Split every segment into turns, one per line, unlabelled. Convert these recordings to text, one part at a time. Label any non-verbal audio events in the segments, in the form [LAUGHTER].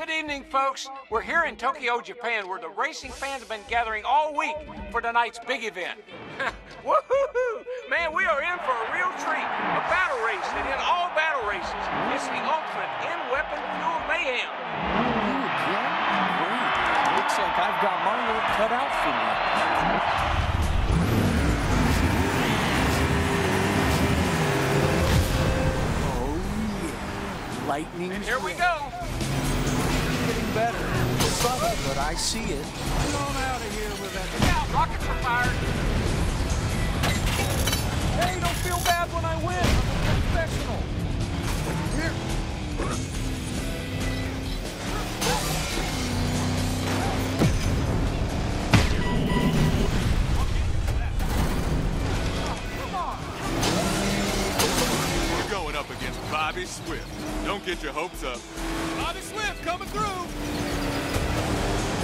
Good evening, folks. We're here in Tokyo, Japan, where the racing fans have been gathering all week for tonight's big event. [LAUGHS] Woohoo! Man, we are in for a real treat. A battle race that in all battle races. It's the ultimate in-weapon fuel mayhem.
Great. Looks like I've got my work cut out for me. Oh, yeah. Lightning.
And here we go.
Getting better. Subtle, but I see it.
Get on out of here with that. Look out, rockets are fired.
Hey, don't feel bad when I win. I'm a professional. Here.
Bobby Swift. Don't get your hopes up. Bobby Swift coming through.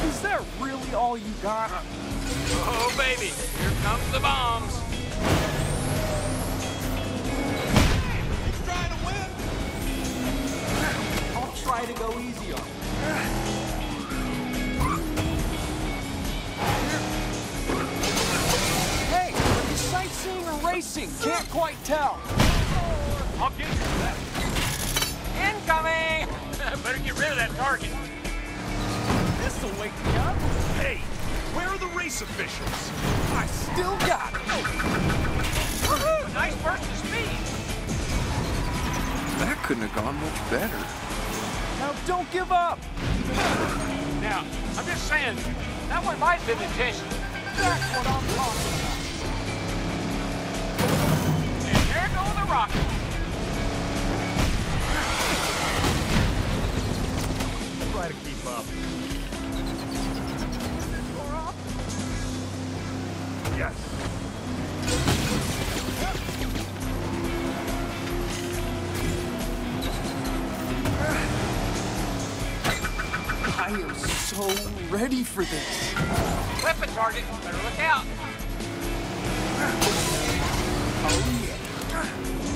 Is that really all you got?
Oh, baby. Here comes the bombs.
He's trying to win.
I'll try to go easy on you. Hey, are you sightseeing or racing? Can't quite tell.
I'll get you target.
This'll wake me up.
Hey, where are the race officials?
I still got it.
Nice burst of speed.
That couldn't have gone much better.
Now don't give up.
Now, I'm just saying, that one might have been intentional.
That's what I'm talking about.
And here go the rockets.
Yes.
I am so ready for this.
Weapon target. Better look out.
Oh yeah.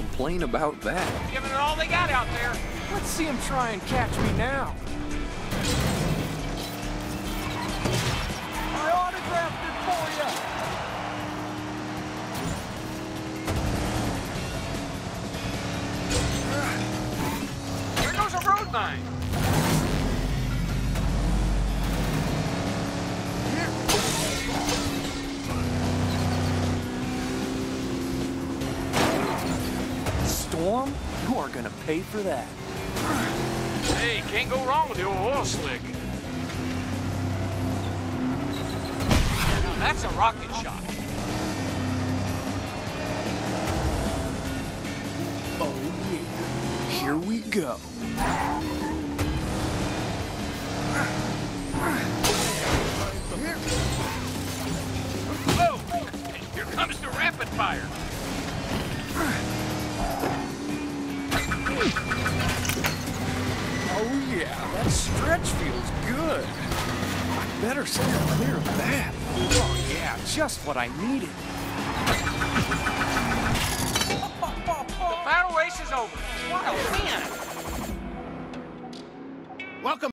Complain about that.
Giving it all they got out there.
Let's see him try and catch me now. I autographed it for you.
Here goes a road mine.
Storm, you are gonna pay for that.
Hey, can't go wrong with the old oil slick. Now that's a rocket shot.
Oh yeah. Here we go. Stretch feels good. I better stay clear of that. Oh yeah, just what I needed.
Battle race is over. What a win!
Welcome